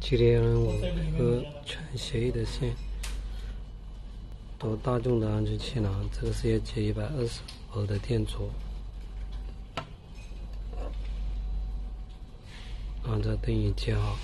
今天我这个全协议的线，到大众的安全气囊，这个是要接一百二十伏的电阻，按照灯已接好。